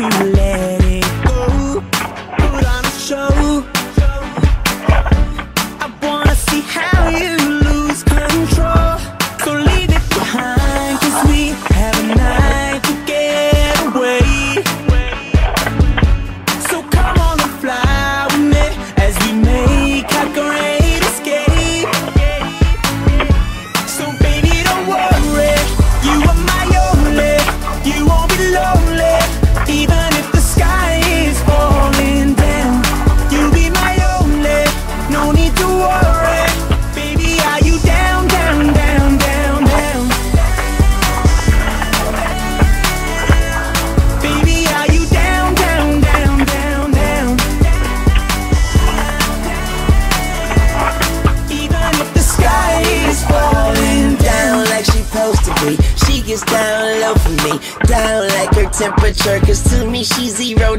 to let it She gets down low for me, down like her temperature. Cause to me, she's zero.